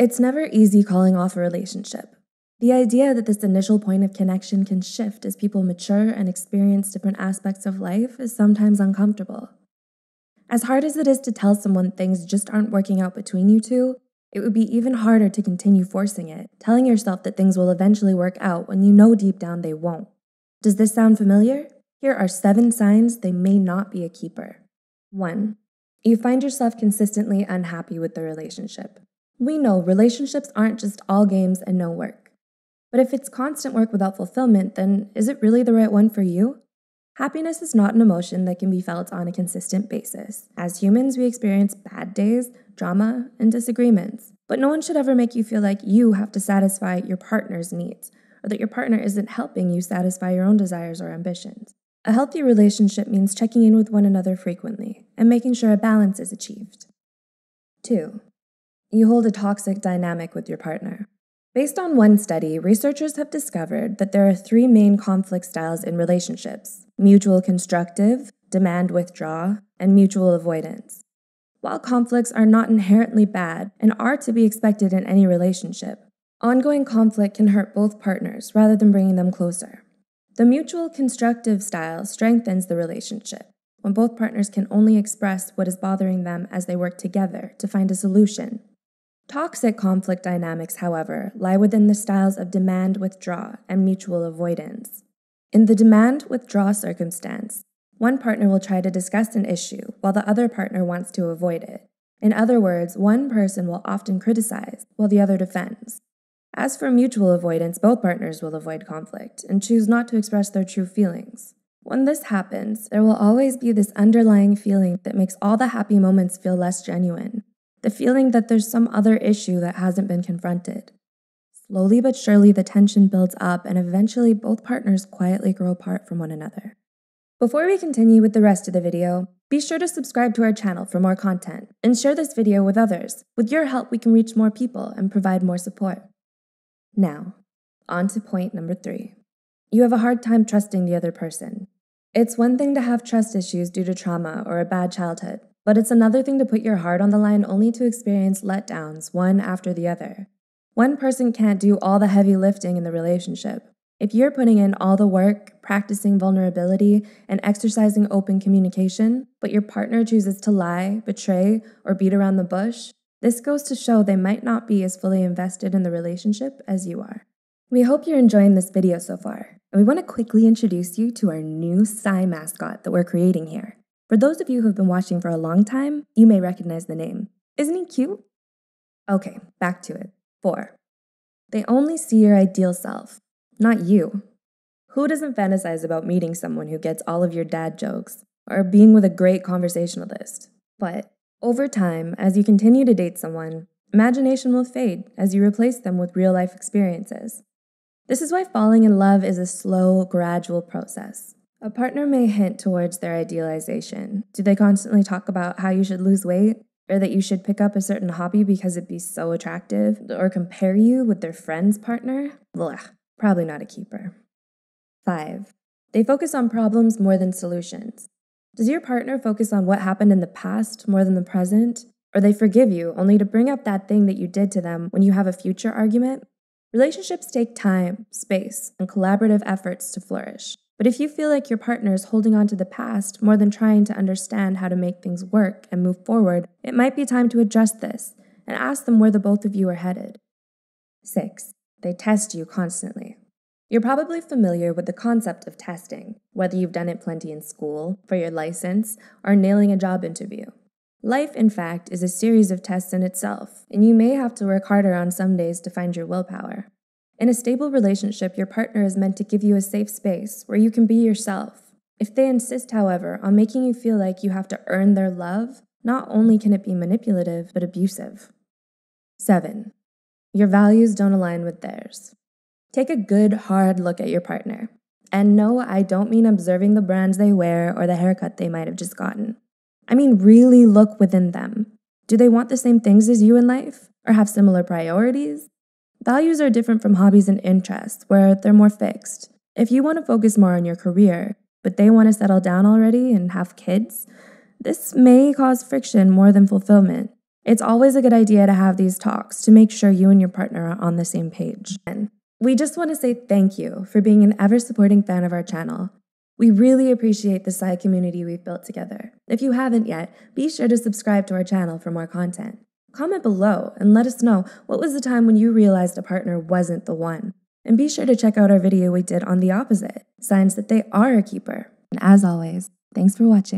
It's never easy calling off a relationship. The idea that this initial point of connection can shift as people mature and experience different aspects of life is sometimes uncomfortable. As hard as it is to tell someone things just aren't working out between you two, it would be even harder to continue forcing it, telling yourself that things will eventually work out when you know deep down they won't. Does this sound familiar? Here are seven signs they may not be a keeper. 1. You find yourself consistently unhappy with the relationship. We know relationships aren't just all games and no work. But if it's constant work without fulfillment, then is it really the right one for you? Happiness is not an emotion that can be felt on a consistent basis. As humans, we experience bad days, drama, and disagreements. But no one should ever make you feel like you have to satisfy your partner's needs, or that your partner isn't helping you satisfy your own desires or ambitions. A healthy relationship means checking in with one another frequently and making sure a balance is achieved. 2. You hold a toxic dynamic with your partner. Based on one study, researchers have discovered that there are three main conflict styles in relationships mutual constructive, demand withdraw, and mutual avoidance. While conflicts are not inherently bad and are to be expected in any relationship, ongoing conflict can hurt both partners rather than bringing them closer. The mutual constructive style strengthens the relationship when both partners can only express what is bothering them as they work together to find a solution Toxic conflict dynamics, however, lie within the styles of demand withdraw and mutual avoidance. In the demand withdraw circumstance, one partner will try to discuss an issue while the other partner wants to avoid it. In other words, one person will often criticize while the other defends. As for mutual avoidance, both partners will avoid conflict and choose not to express their true feelings. When this happens, there will always be this underlying feeling that makes all the happy moments feel less genuine the feeling that there's some other issue that hasn't been confronted. Slowly but surely, the tension builds up, and eventually, both partners quietly grow apart from one another. Before we continue with the rest of the video, be sure to subscribe to our channel for more content and share this video with others. With your help, we can reach more people and provide more support. Now, on to point number three. You have a hard time trusting the other person. It's one thing to have trust issues due to trauma or a bad childhood, but it's another thing to put your heart on the line only to experience letdowns one after the other. One person can't do all the heavy lifting in the relationship. If you're putting in all the work, practicing vulnerability, and exercising open communication, but your partner chooses to lie, betray, or beat around the bush, this goes to show they might not be as fully invested in the relationship as you are. We hope you're enjoying this video so far, and we want to quickly introduce you to our new Psy mascot that we're creating here. For those of you who have been watching for a long time, you may recognize the name. Isn't he cute? Okay, back to it. 4. They only see your ideal self, not you. Who doesn't fantasize about meeting someone who gets all of your dad jokes or being with a great conversationalist? But over time, as you continue to date someone, imagination will fade as you replace them with real life experiences. This is why falling in love is a slow, gradual process. A partner may hint towards their idealization. Do they constantly talk about how you should lose weight? Or that you should pick up a certain hobby because it'd be so attractive? Or compare you with their friend's partner? Blah, probably not a keeper. 5. They focus on problems more than solutions. Does your partner focus on what happened in the past more than the present? Or they forgive you only to bring up that thing that you did to them when you have a future argument? Relationships take time, space, and collaborative efforts to flourish. But if you feel like your partner is holding on to the past more than trying to understand how to make things work and move forward, it might be time to adjust this and ask them where the both of you are headed. 6. They test you constantly. You're probably familiar with the concept of testing, whether you've done it plenty in school, for your license, or nailing a job interview. Life, in fact, is a series of tests in itself, and you may have to work harder on some days to find your willpower. In a stable relationship, your partner is meant to give you a safe space where you can be yourself. If they insist, however, on making you feel like you have to earn their love, not only can it be manipulative, but abusive. 7. Your values don't align with theirs. Take a good, hard look at your partner. And no, I don't mean observing the brands they wear or the haircut they might have just gotten. I mean, really look within them. Do they want the same things as you in life? Or have similar priorities? Values are different from hobbies and interests, where they're more fixed. If you want to focus more on your career, but they want to settle down already and have kids, this may cause friction more than fulfillment. It's always a good idea to have these talks to make sure you and your partner are on the same page. And we just want to say thank you for being an ever supporting fan of our channel. We really appreciate the Psy community we've built together. If you haven't yet, be sure to subscribe to our channel for more content. Comment below and let us know what was the time when you realized a partner wasn't the one. And be sure to check out our video we did on the opposite signs that they are a keeper. And as always, thanks for watching.